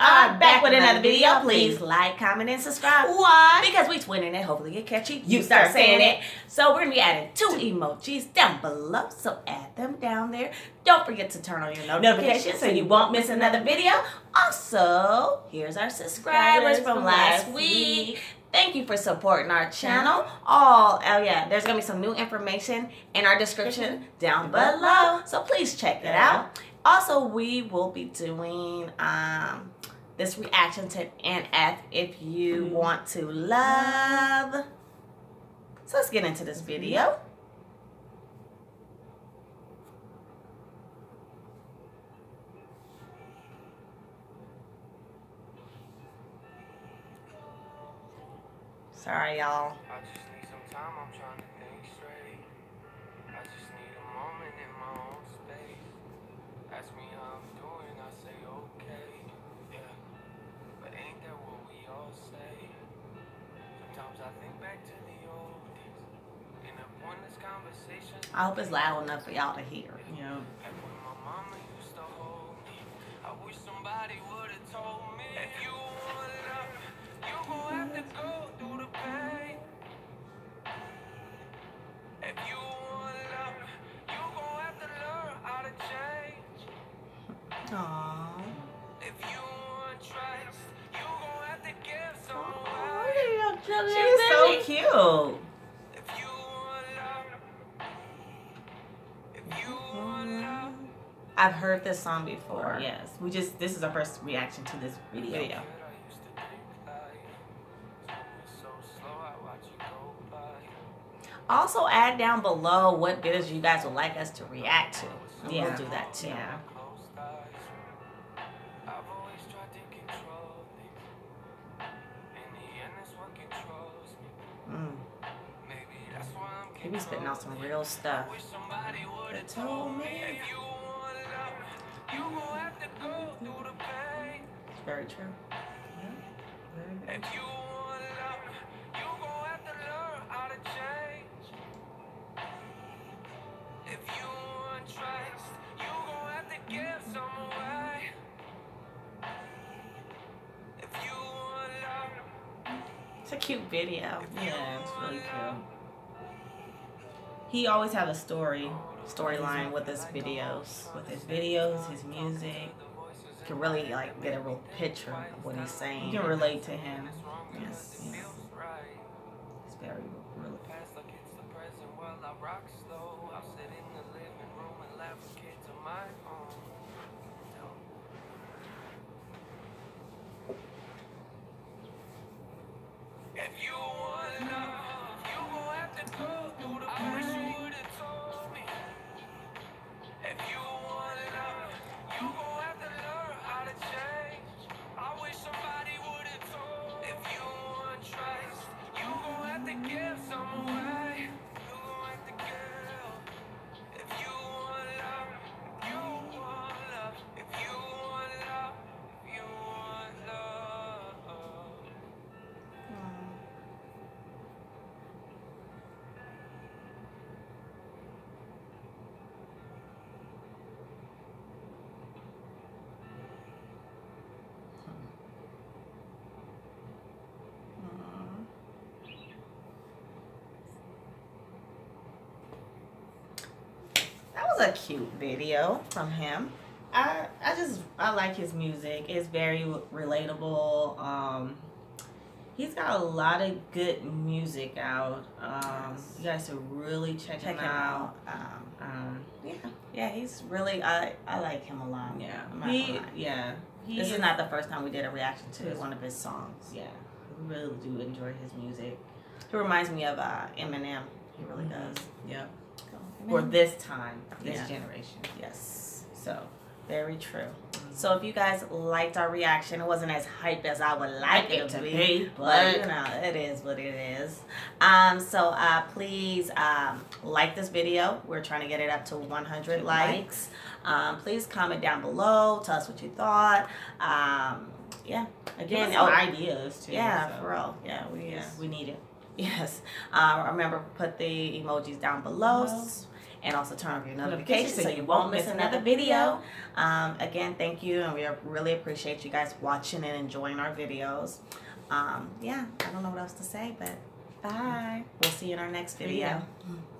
are back with another video. Please like, comment, and subscribe. Why? Because we twinning it. Hopefully get catchy. You start saying it. So we're gonna be adding two emojis down below. So add them down there. Don't forget to turn on your notifications so you won't miss another video. Also, here's our subscribers from last week. Thank you for supporting our channel. All oh yeah, there's gonna be some new information in our description down below. So please check it out. Also, we will be doing um this reaction to NF if you mm-hmm. want to love. So let's get into this video. Sorry, y'all. I hope it's loud enough for y'all to hear. Yeah. I wish somebody would have told me if you want love, you gon' have to go. Aww. She's so cute. I've heard this song before. Yes, we just this is our first reaction to this video. video. Also, add down below what videos you guys would like us to react to. yeah. We'll do that too. Yeah. Mm. He be spitting out some real stuff. That told me. Very true. Yeah. Very, very true. It's a cute video. Yeah, it's really cute he always have a story storyline with his videos with his videos his music you can really like get a real picture of what he's saying. You can relate to him. Yes, yes. it's very was a cute video from him. I I just I like his music. It's very relatable. Um, he's got a lot of good music out. Um, you guys should really check, check him, out. out. Um, um, yeah, yeah, he's really I I like him a lot. Yeah, he yeah. He this is, is, not the first time we did a reaction to his, one of his songs. Yeah, we really do enjoy his music. He reminds me of uh, Eminem. He really mm -hmm. does. Yeah for this time, this yeah. generation. Yes. So very true. Mm-hmm. So if you guys liked our reaction, it wasn't as hype as I would like, it, to be, be, but you know, it is what it is. Um, so uh, please um, like this video. We're trying to get it up to 100 likes. Um, please comment down below. Tell us what you thought. Um, yeah. Again, oh, ideas too. Yeah, so. for real. Yeah, we yeah, we need it. Yes. Uh, remember, put the emojis down below. and also turn on your notifications so you won't miss another video. Um, again, thank you, and we really appreciate you guys watching and enjoying our videos. Um, yeah, I don't know what else to say, but bye. We'll see you in our next video. video.